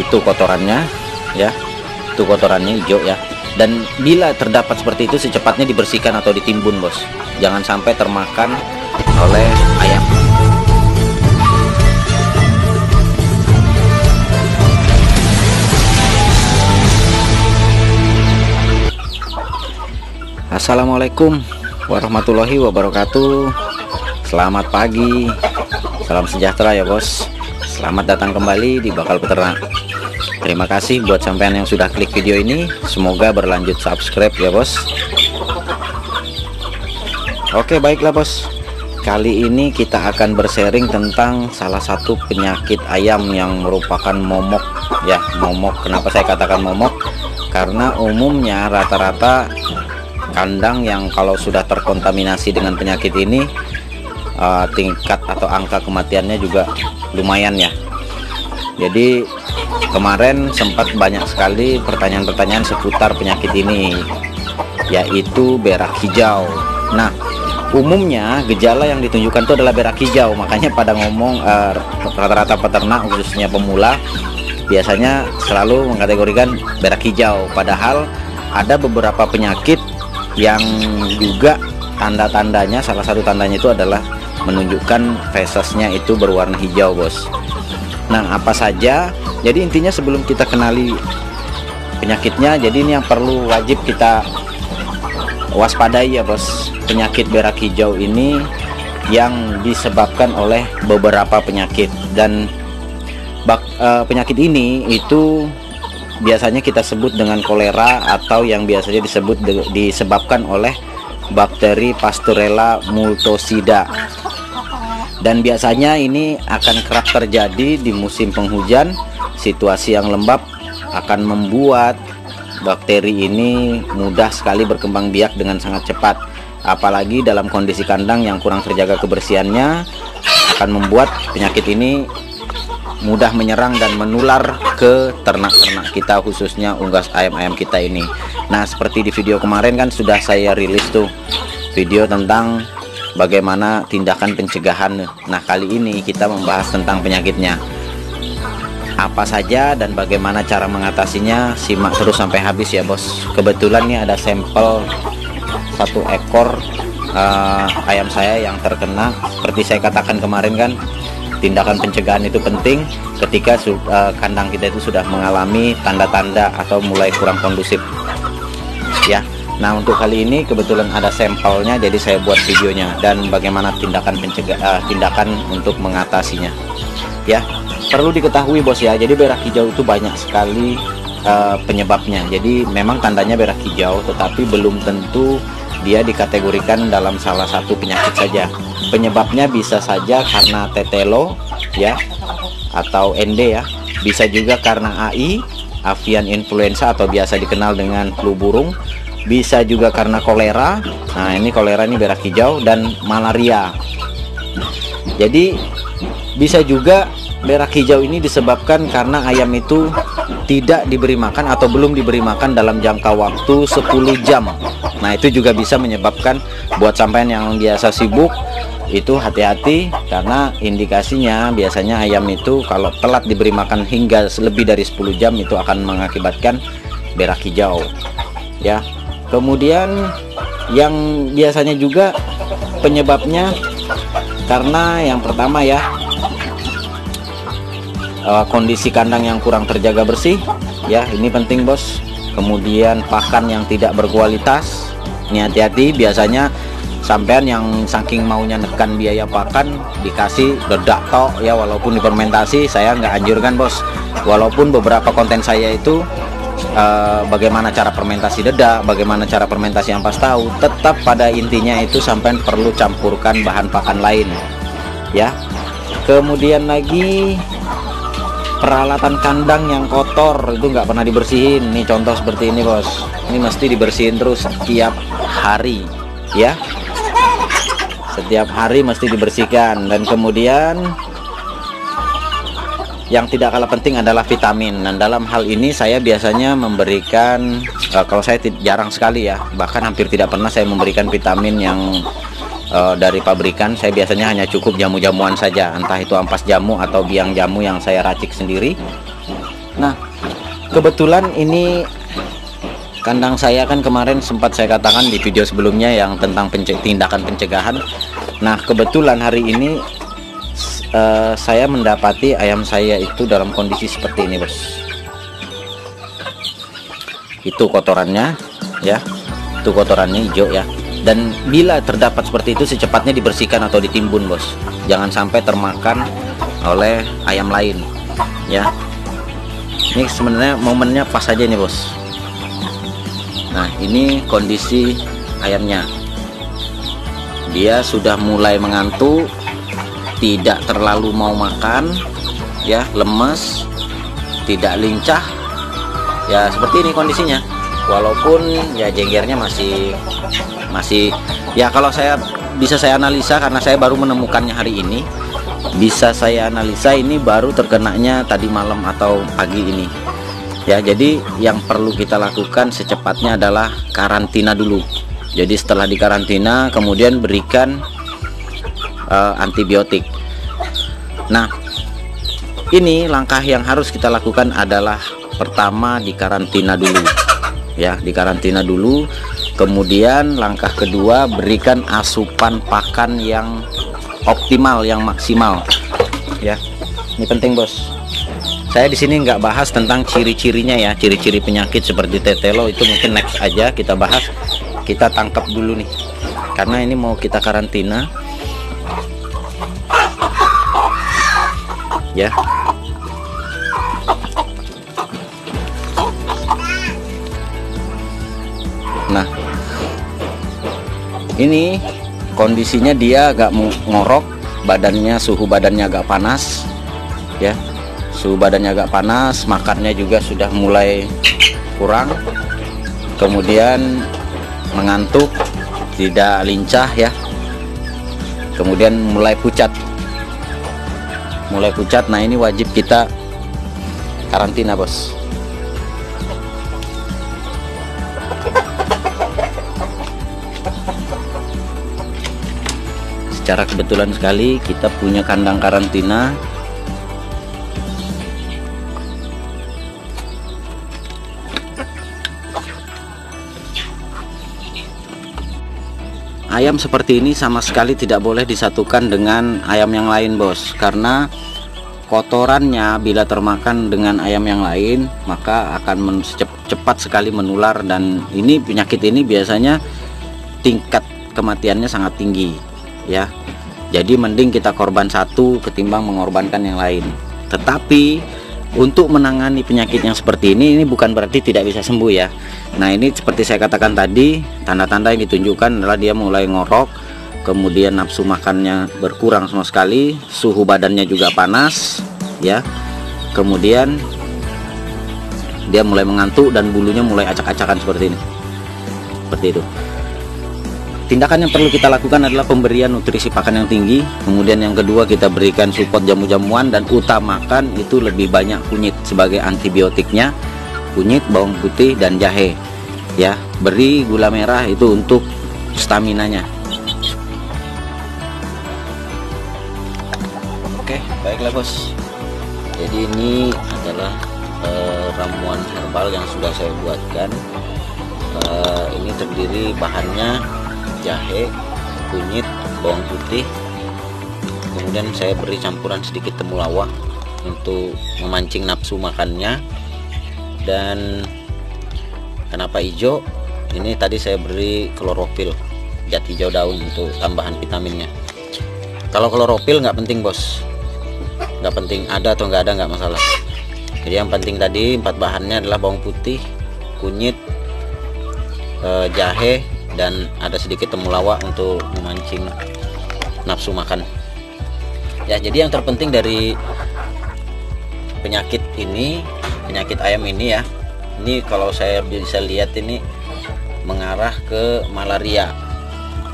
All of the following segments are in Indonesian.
itu kotorannya ya. Itu kotorannya hijau ya. Dan bila terdapat seperti itu secepatnya dibersihkan atau ditimbun bos. Jangan sampai termakan oleh ayam. Assalamualaikum warahmatullahi wabarakatuh. Selamat pagi. Salam sejahtera ya bos Selamat datang kembali di Bakal Peternak. Terima kasih buat sampean yang sudah klik video ini. Semoga berlanjut subscribe ya bos. Oke baiklah bos. Kali ini kita akan bersharing tentang salah satu penyakit ayam yang merupakan momok. Ya momok. Kenapa saya katakan momok? Karena umumnya rata-rata kandang yang kalau sudah terkontaminasi dengan penyakit ini uh, tingkat atau angka kematiannya juga lumayan ya. Jadi kemarin sempat banyak sekali pertanyaan-pertanyaan seputar penyakit ini yaitu berak hijau. Nah umumnya gejala yang ditunjukkan itu adalah berak hijau. Makanya pada ngomong uh, rata-rata uh, peternak khususnya pemula biasanya selalu mengkategorikan berak hijau. Padahal ada beberapa penyakit yang juga tanda-tandanya salah satu tandanya itu adalah menunjukkan fesesnya itu berwarna hijau bos. Nah apa saja? Jadi intinya sebelum kita kenali penyakitnya jadi ini yang perlu wajib kita waspadai ya bos. Penyakit berak hijau ini yang disebabkan oleh beberapa penyakit. Dan bak, e, penyakit ini itu biasanya kita sebut dengan kolera atau yang biasanya disebut disebabkan oleh bakteri Pasteurella multocida dan biasanya ini akan kerap terjadi di musim penghujan. Situasi yang lembab akan membuat bakteri ini mudah sekali berkembang biak dengan sangat cepat. Apalagi dalam kondisi kandang yang kurang terjaga kebersihannya akan membuat penyakit ini mudah menyerang dan menular ke ternak-ternak kita khususnya unggas ayam-ayam kita ini. Nah seperti di video kemarin kan sudah saya rilis tuh video tentang bagaimana tindakan pencegahan. Nah kali ini kita membahas tentang penyakitnya. Apa saja dan bagaimana cara mengatasinya? Simak terus sampai habis ya bos. Kebetulan nih ada sampel satu ekor uh, ayam saya yang terkena. Seperti saya katakan kemarin kan tindakan pencegahan itu penting ketika uh, kandang kita itu sudah mengalami tanda-tanda atau mulai kurang kondusif. Ya nah untuk kali ini kebetulan ada sampelnya jadi saya buat videonya. Dan bagaimana tindakan pencegah uh, tindakan untuk mengatasinya. Ya perlu diketahui bos ya. Jadi berak hijau itu banyak sekali uh, penyebabnya. Jadi memang tandanya berak hijau tetapi belum tentu dia dikategorikan dalam salah satu penyakit saja. Penyebabnya bisa saja karena tetelo ya atau ND ya. Bisa juga karena AI avian influenza atau biasa dikenal dengan flu burung bisa juga karena kolera. Nah ini kolera ini berak hijau dan malaria. Jadi bisa juga berak hijau ini disebabkan karena ayam itu tidak diberi makan atau belum diberi makan dalam jangka waktu 10 jam. Nah itu juga bisa menyebabkan buat sampean yang biasa sibuk itu hati-hati karena indikasinya biasanya ayam itu kalau telat diberi makan hingga lebih dari 10 jam itu akan mengakibatkan berak hijau ya kemudian yang biasanya juga penyebabnya karena yang pertama ya eh, kondisi kandang yang kurang terjaga bersih ya ini penting bos. Kemudian pakan yang tidak berkualitas ini hati-hati biasanya sampean yang saking maunya nekan biaya pakan dikasih dedak tok ya walaupun dipermentasi saya nggak anjurkan bos. Walaupun beberapa konten saya itu uh, bagaimana cara fermentasi dedak bagaimana cara fermentasi ampas tahu tetap pada intinya itu sampean perlu campurkan bahan pakan lain ya. Kemudian lagi peralatan kandang yang kotor itu nggak pernah dibersihin. Nih contoh seperti ini bos. Ini mesti dibersihin terus setiap hari ya. Setiap hari mesti dibersihkan. Dan kemudian yang tidak kalah penting adalah vitamin. Dan dalam hal ini saya biasanya memberikan uh, kalau saya jarang sekali ya. Bahkan hampir tidak pernah saya memberikan vitamin yang uh, dari pabrikan. Saya biasanya hanya cukup jamu-jamuan saja. Entah itu ampas jamu atau biang jamu yang saya racik sendiri. Nah kebetulan ini kandang saya kan kemarin sempat saya katakan di video sebelumnya yang tentang pence tindakan pencegahan. Nah kebetulan hari ini uh, saya mendapati ayam saya itu dalam kondisi seperti ini bos. Itu kotorannya ya. Itu kotorannya hijau ya. Dan bila terdapat seperti itu secepatnya dibersihkan atau ditimbun bos. Jangan sampai termakan oleh ayam lain ya. Ini sebenarnya momennya pas aja nih bos. Nah ini kondisi ayamnya. Dia sudah mulai mengantuk tidak terlalu mau makan ya lemes tidak lincah ya seperti ini kondisinya. Walaupun ya jenggernya masih masih ya kalau saya bisa saya analisa karena saya baru menemukannya hari ini bisa saya analisa ini baru terkenanya tadi malam atau pagi ini. Ya jadi yang perlu kita lakukan secepatnya adalah karantina dulu. Jadi setelah dikarantina kemudian berikan uh, antibiotik. Nah ini langkah yang harus kita lakukan adalah pertama dikarantina dulu ya dikarantina dulu. Kemudian langkah kedua berikan asupan pakan yang optimal yang maksimal ya. Ini penting bos. Saya di sini nggak bahas tentang ciri-cirinya ya. Ciri-ciri penyakit seperti tetelo itu mungkin next aja kita bahas. Kita tangkap dulu nih. Karena ini mau kita karantina ya. Nah ini kondisinya dia agak ngorok badannya suhu badannya agak panas ya. Suhu badannya agak panas makannya juga sudah mulai kurang. Kemudian mengantuk tidak lincah ya. Kemudian mulai pucat mulai pucat. Nah ini wajib kita karantina bos. Secara kebetulan sekali kita punya kandang karantina ayam seperti ini sama sekali tidak boleh disatukan dengan ayam yang lain bos. Karena kotorannya bila termakan dengan ayam yang lain maka akan cepat sekali menular. Dan ini penyakit ini biasanya tingkat kematiannya sangat tinggi ya. Jadi mending kita korban satu ketimbang mengorbankan yang lain. Tetapi untuk menangani penyakit yang seperti ini ini bukan berarti tidak bisa sembuh ya nah ini seperti saya katakan tadi tanda-tanda yang ditunjukkan adalah dia mulai ngorok kemudian nafsu makannya berkurang sama sekali suhu badannya juga panas ya. Kemudian dia mulai mengantuk dan bulunya mulai acak-acakan seperti ini. Seperti itu. Tindakan yang perlu kita lakukan adalah pemberian nutrisi pakan yang tinggi. Kemudian yang kedua kita berikan support jamu-jamuan dan utamakan itu lebih banyak kunyit sebagai antibiotiknya kunyit bawang putih dan jahe. Ya beri gula merah itu untuk stamina nya oke baiklah bos. Jadi ini adalah uh, ramuan herbal yang sudah saya buatkan. Uh, ini terdiri bahannya jahe kunyit bawang putih. Kemudian saya beri campuran sedikit temulawak untuk memancing nafsu makannya dan kenapa hijau? Ini tadi saya beri klorofil jat hijau daun untuk tambahan vitaminnya. Kalau klorofil nggak penting bos. Nggak penting ada atau nggak ada nggak masalah. Jadi yang penting tadi empat bahannya adalah bawang putih kunyit eh, jahe dan ada sedikit temulawak untuk memancing nafsu makan. Ya jadi yang terpenting dari penyakit ini penyakit ayam ini ya. Ini kalau saya bisa lihat ini mengarah ke malaria.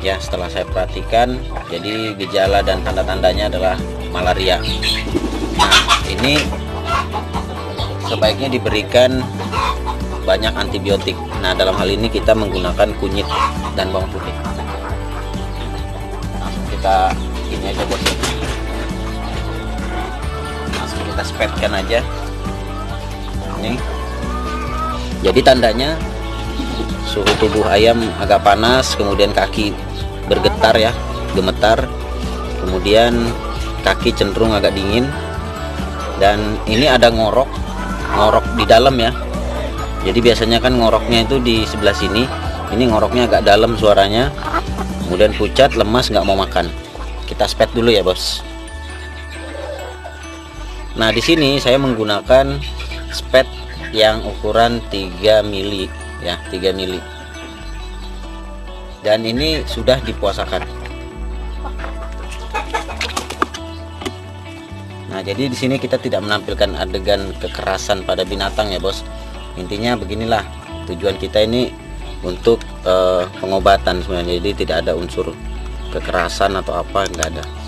Ya setelah saya perhatikan jadi gejala dan tanda-tandanya adalah malaria. Nah ini sebaiknya diberikan banyak antibiotik. Nah dalam hal ini kita menggunakan kunyit dan bawang putih. Langsung kita ini aja bos. Langsung kita spetkan aja ini. Jadi tandanya suhu tubuh ayam agak panas kemudian kaki bergetar ya gemetar. Kemudian kaki cenderung agak dingin. Dan ini ada ngorok ngorok di dalam ya. Jadi biasanya kan ngoroknya itu di sebelah sini. Ini ngoroknya agak dalam suaranya. Kemudian pucat lemas nggak mau makan. Kita spet dulu ya bos. Nah di sini saya menggunakan spet yang ukuran 3 mili ya 3 mili. Dan ini sudah dipuasakan. Nah jadi di sini kita tidak menampilkan adegan kekerasan pada binatang ya bos. Intinya beginilah tujuan kita ini untuk uh, pengobatan sebenarnya. Jadi tidak ada unsur kekerasan atau apa enggak ada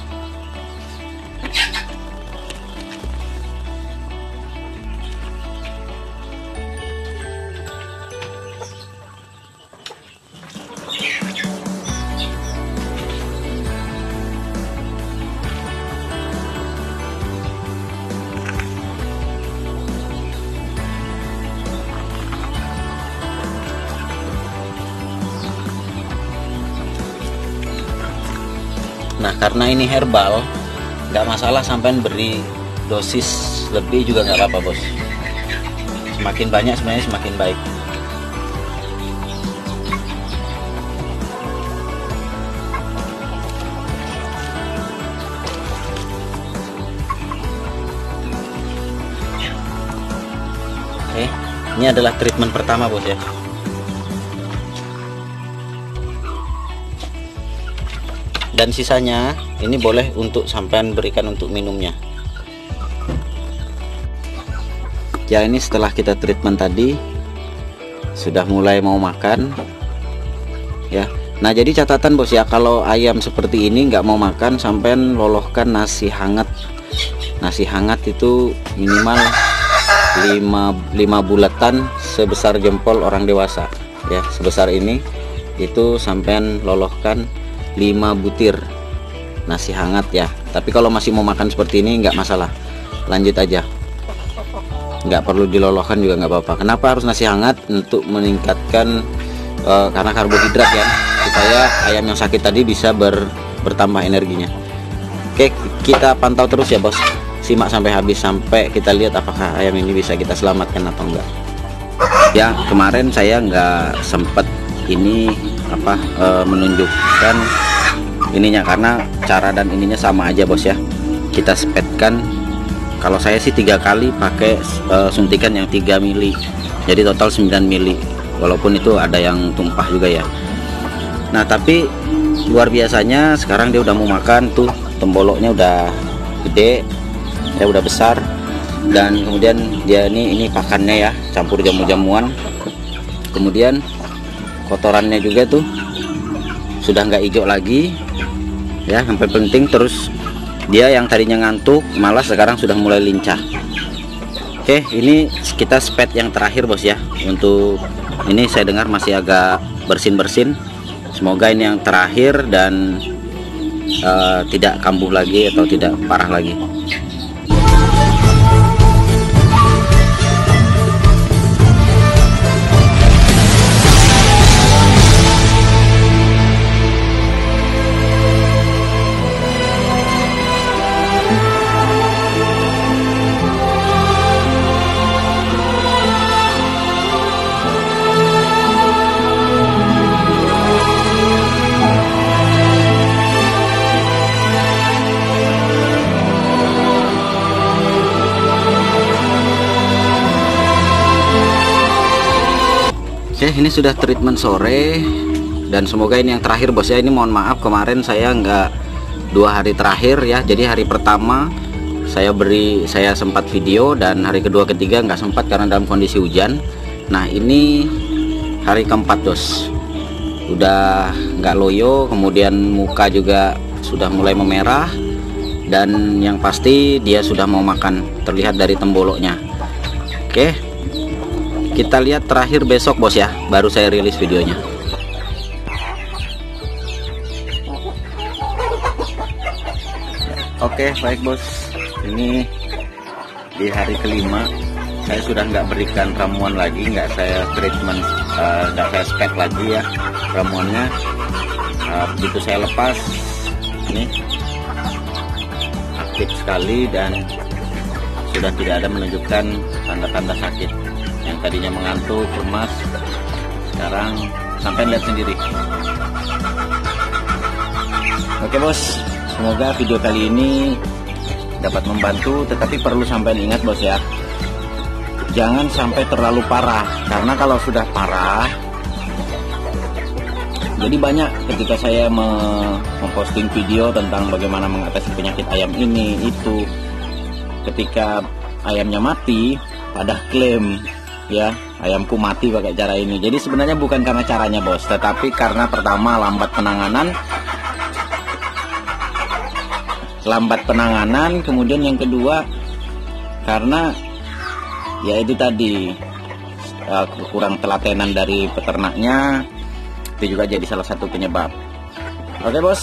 karena ini herbal nggak masalah sampai beri dosis lebih juga nggak apa-apa bos. Semakin banyak sebenarnya semakin baik. Oke ini adalah treatment pertama bos ya dan sisanya ini boleh untuk sampean berikan untuk minumnya. Ya ini setelah kita treatment tadi sudah mulai mau makan. Ya. Nah jadi catatan bos ya kalau ayam seperti ini nggak mau makan sampean lolohkan nasi hangat. Nasi hangat itu minimal 5, 5 bulatan sebesar jempol orang dewasa. Ya sebesar ini itu sampean lolohkan 5 butir. Nasi hangat ya. Tapi kalau masih mau makan seperti ini nggak masalah. Lanjut aja. Nggak perlu dilolohkan juga nggak apa-apa. Kenapa harus nasi hangat? Untuk meningkatkan uh, karena karbohidrat ya. Supaya ayam yang sakit tadi bisa ber, bertambah energinya. Oke kita pantau terus ya bos. Simak sampai habis sampai kita lihat apakah ayam ini bisa kita selamatkan atau enggak ya kemarin saya nggak sempat ini apa e, menunjukkan ininya karena cara dan ininya sama aja bos ya. Kita spetkan kalau saya sih tiga kali pakai e, suntikan yang 3 mili. Jadi total 9 mili. Walaupun itu ada yang tumpah juga ya. Nah tapi luar biasanya sekarang dia udah mau makan tuh. Temboloknya udah gede ya udah besar. Dan kemudian dia ini ini pakannya ya campur jamu-jamuan. Kemudian kotorannya juga tuh sudah nggak hijau lagi ya sampai penting terus dia yang tadinya ngantuk malah sekarang sudah mulai lincah. Oke ini kita spet yang terakhir bos ya. Untuk ini saya dengar masih agak bersin-bersin. Semoga ini yang terakhir dan uh, tidak kambuh lagi atau tidak parah lagi ini sudah treatment sore dan semoga ini yang terakhir bos ya. Ini mohon maaf kemarin saya nggak dua hari terakhir ya. Jadi hari pertama saya beri saya sempat video dan hari kedua ketiga nggak sempat karena dalam kondisi hujan. Nah ini hari keempat dos udah nggak loyo kemudian muka juga sudah mulai memerah dan yang pasti dia sudah mau makan. Terlihat dari temboloknya. Oke kita lihat terakhir besok bos ya. Baru saya rilis videonya. Oke baik bos. Ini di hari kelima saya sudah nggak berikan ramuan lagi nggak saya treatment uh, saya spek lagi ya ramuannya. Uh, begitu saya lepas ini aktif sekali dan sudah tidak ada menunjukkan tanda-tanda sakit yang tadinya mengantuk lemas sekarang sampai lihat sendiri. Oke bos. Semoga video kali ini dapat membantu tetapi perlu sampai ingat bos ya. Jangan sampai terlalu parah karena kalau sudah parah jadi banyak ketika saya memposting video tentang bagaimana mengatasi penyakit ayam ini itu. Ketika ayamnya mati pada klaim ya ayamku mati pakai cara ini. Jadi sebenarnya bukan karena caranya bos. Tetapi karena pertama lambat penanganan. Lambat penanganan kemudian yang kedua karena ya itu tadi uh, kurang telatenan dari peternaknya itu juga jadi salah satu penyebab. Oke bos.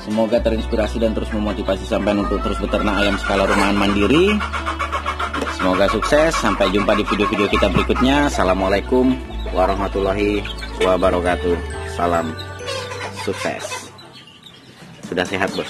Semoga terinspirasi dan terus memotivasi sampai untuk terus beternak ayam skala rumahan mandiri semoga sukses. Sampai jumpa di video-video kita berikutnya. Assalamualaikum warahmatullahi wabarakatuh. Salam sukses. Sudah sehat bos